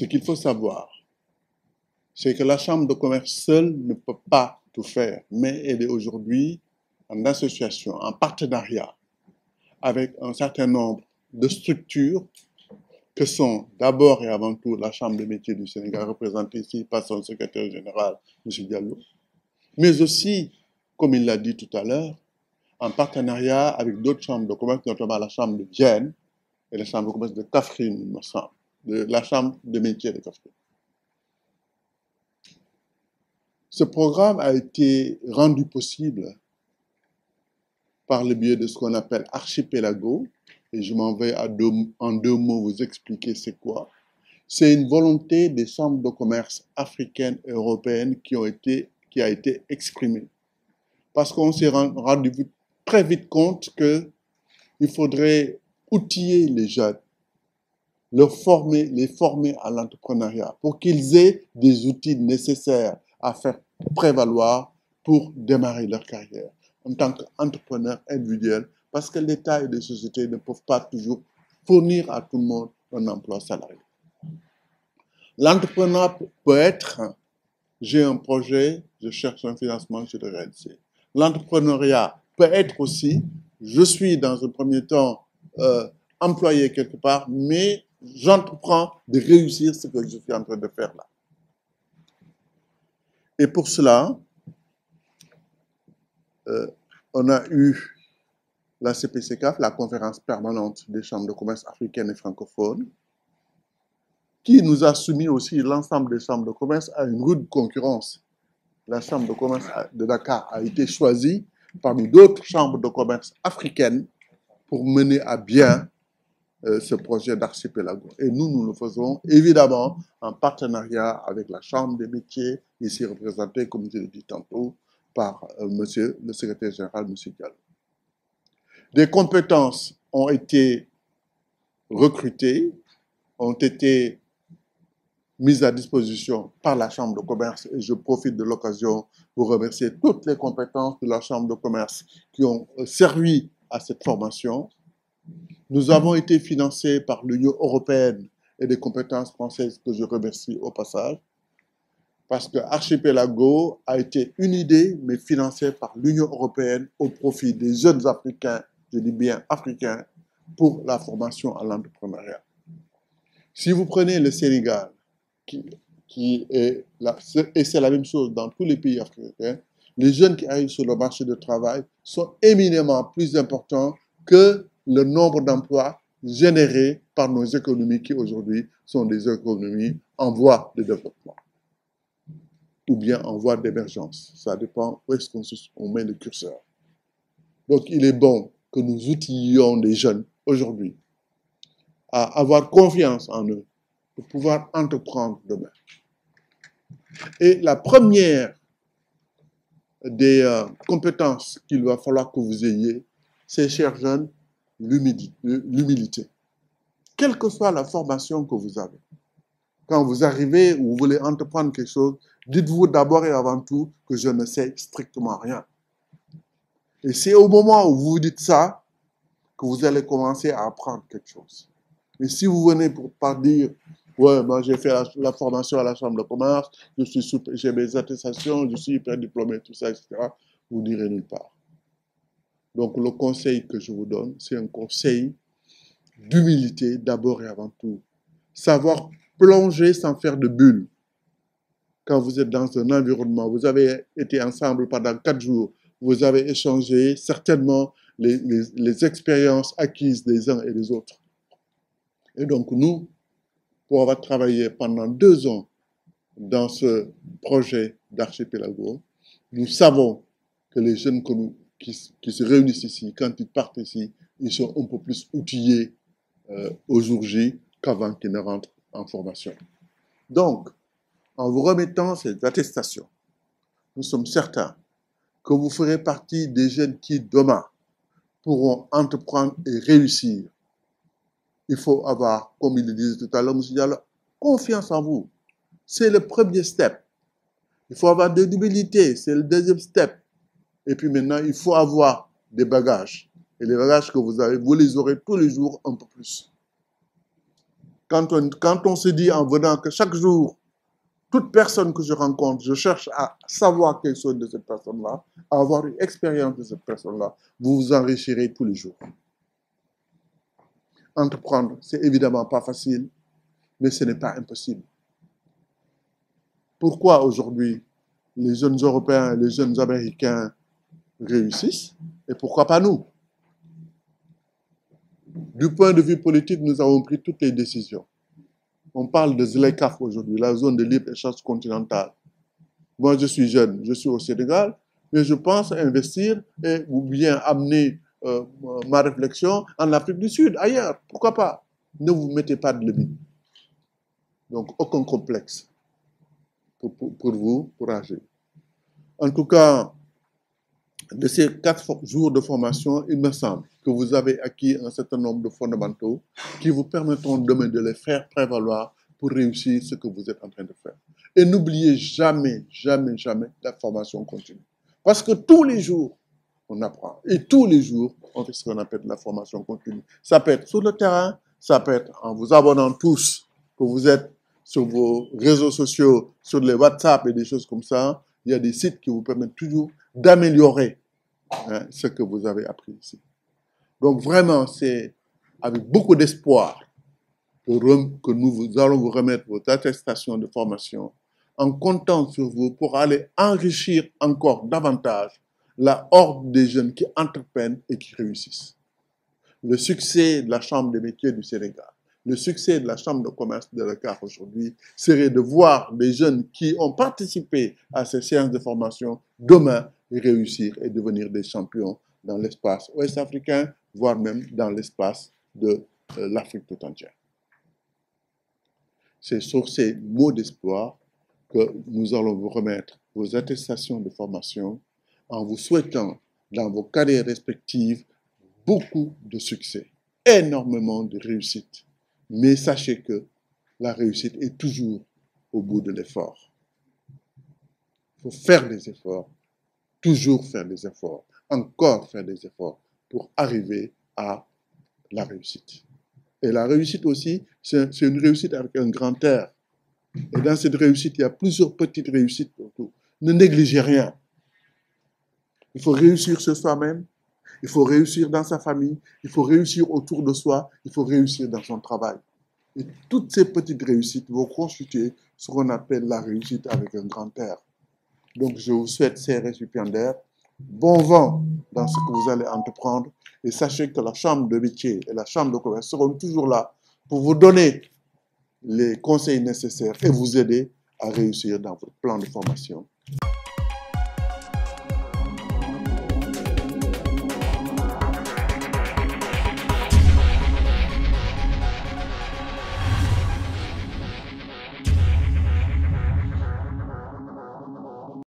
Ce qu'il faut savoir, c'est que la Chambre de commerce seule ne peut pas tout faire, mais elle est aujourd'hui en association, en partenariat avec un certain nombre de structures que sont d'abord et avant tout la Chambre des métiers du Sénégal, représentée ici par son secrétaire général, M. Diallo, mais aussi, comme il l'a dit tout à l'heure, en partenariat avec d'autres chambres de commerce, notamment la Chambre de Vienne et la Chambre de commerce de Kafrine, il me semble, de la Chambre des métiers de Kafrine. Ce programme a été rendu possible par le biais de ce qu'on appelle archipelago, et je m'en vais en deux mots vous expliquer c'est quoi. C'est une volonté des chambres de commerce africaines et européennes qui, qui a été exprimée. Parce qu'on s'est rendu très vite compte qu'il faudrait outiller les jeunes, leur former, les former à l'entrepreneuriat pour qu'ils aient des outils nécessaires à faire prévaloir pour démarrer leur carrière en tant qu'entrepreneur individuel parce que l'État et les sociétés ne peuvent pas toujours fournir à tout le monde un emploi salarié. L'entrepreneur peut être, j'ai un projet, je cherche un financement, je le réaliser. L'entrepreneuriat peut être aussi, je suis dans un premier temps euh, employé quelque part, mais j'entreprends de réussir ce que je suis en train de faire là. Et pour cela, euh, on a eu la CPCCAF, la conférence permanente des chambres de commerce africaines et francophones, qui nous a soumis aussi l'ensemble des chambres de commerce à une rude concurrence. La chambre de commerce de Dakar a été choisie parmi d'autres chambres de commerce africaines pour mener à bien ce projet d'archipelago. Et nous, nous le faisons évidemment en partenariat avec la Chambre des métiers, ici représentée, comme je l'ai dit tantôt, par euh, monsieur le secrétaire général, M. Diallo. Des compétences ont été recrutées, ont été mises à disposition par la Chambre de commerce et je profite de l'occasion pour remercier toutes les compétences de la Chambre de commerce qui ont euh, servi à cette formation. Nous avons été financés par l'Union européenne et des compétences françaises que je remercie au passage parce que Archipelago a été une idée, mais financée par l'Union européenne au profit des jeunes Africains je dis bien africain, pour la formation à l'entrepreneuriat. Si vous prenez le Sénégal, qui, est là, et c'est la même chose dans tous les pays africains, les jeunes qui arrivent sur le marché du travail sont éminemment plus importants que le nombre d'emplois générés par nos économies qui aujourd'hui sont des économies en voie de développement ou bien en voie d'émergence. Ça dépend où est-ce qu'on met le curseur. Donc il est bon que nous outillons les jeunes aujourd'hui à avoir confiance en eux pour pouvoir entreprendre demain. Et la première des euh, compétences qu'il va falloir que vous ayez, c'est, chers jeunes, l'humilité. Quelle que soit la formation que vous avez, quand vous arrivez ou vous voulez entreprendre quelque chose, dites-vous d'abord et avant tout que je ne sais strictement rien. Et c'est au moment où vous dites ça que vous allez commencer à apprendre quelque chose. Mais si vous venez pour pas dire, ouais, moi j'ai fait la, formation à la chambre de commerce, j'ai mes attestations, je suis hyper diplômé, tout ça, etc., vous direz nulle part. Donc le conseil que je vous donne, c'est un conseil d'humilité d'abord et avant tout. Savoir plonger sans faire de bulles. Quand vous êtes dans un environnement, vous avez été ensemble pendant quatre jours, vous avez échangé certainement les, les, expériences acquises des uns et des autres. Et donc nous, pour avoir travaillé pendant deux ans dans ce projet d'archipelago, nous savons que les jeunes qui, se réunissent ici, quand ils partent ici, ils sont un peu plus outillés euh, qu'avant qu'ils ne rentrent en formation. Donc, en vous remettant ces attestations, nous sommes certains que vous ferez partie des jeunes qui, demain, pourront entreprendre et réussir. Il faut avoir, comme il le disait tout à l'heure, M. Diallo, confiance en vous. C'est le premier step. Il faut avoir de l'humilité, c'est le deuxième step. Et puis maintenant, il faut avoir des bagages. Et les bagages que vous avez, vous les aurez tous les jours un peu plus. quand on, quand on se dit en venant que chaque jour, toute personne que je rencontre, je cherche à savoir quelle soit de cette personne-là, à avoir une expérience de cette personne-là, vous vous enrichirez tous les jours. Entreprendre, c'est évidemment pas facile, mais ce n'est pas impossible. Pourquoi aujourd'hui les jeunes Européens les jeunes Américains réussissent et pourquoi pas nous? Du point de vue politique, nous avons pris toutes les décisions. On parle de ZLECAF aujourd'hui, la zone de libre-échange continentale. Moi, je suis jeune, je suis au Sénégal, mais je pense investir et, ou bien amener euh, ma réflexion en Afrique du Sud, ailleurs. Pourquoi pas? Ne vous mettez pas de limite. Donc, aucun complexe pour, pour vous, pour agir. En tout cas, de ces quatre jours de formation, il me semble que vous avez acquis un certain nombre de fondamentaux qui vous permettront demain de les faire prévaloir pour réussir ce que vous êtes en train de faire. Et n'oubliez jamais, jamais, jamais la formation continue. Parce que tous les jours, on apprend. Et tous les jours, on fait ce qu'on appelle la formation continue. Ça peut être sur le terrain, ça peut être en vous abonnant tous, que vous êtes sur vos réseaux sociaux, sur les WhatsApp et des choses comme ça. Il y a des sites qui vous permettent toujours d'améliorer hein, ce que vous avez appris ici. Donc vraiment, c'est avec beaucoup d'espoir que nous allons vous remettre votre attestation de formation en comptant sur vous pour aller enrichir encore davantage la horde des jeunes qui entreprennent et qui réussissent. Le succès de la Chambre des métiers du Sénégal, le succès de la Chambre de commerce de Dakar aujourd'hui serait de voir des jeunes qui ont participé à ces séances de formation demain réussir et devenir des champions dans l'espace ouest-africain, voire même dans l'espace de euh, l'Afrique tout entière. C'est sur ces mots d'espoir que nous allons vous remettre vos attestations de formation en vous souhaitant dans vos carrières respectives beaucoup de succès, énormément de réussite. Mais sachez que la réussite est toujours au bout de l'effort. Il faut faire des efforts toujours faire des efforts, encore faire des efforts pour arriver à la réussite. Et la réussite aussi, c'est une réussite avec un grand R. Et dans cette réussite, il y a plusieurs petites réussites autour. Ne négligez rien. Il faut réussir sur soi-même, il faut réussir dans sa famille, il faut réussir autour de soi, il faut réussir dans son travail. Et toutes ces petites réussites vont constituer ce qu'on appelle la réussite avec un grand R. Donc, je vous souhaite, ces récipiendaires, bon vent dans ce que vous allez entreprendre. Et sachez que la Chambre de métier et la Chambre de commerce seront toujours là pour vous donner les conseils nécessaires et vous aider à réussir dans votre plan de formation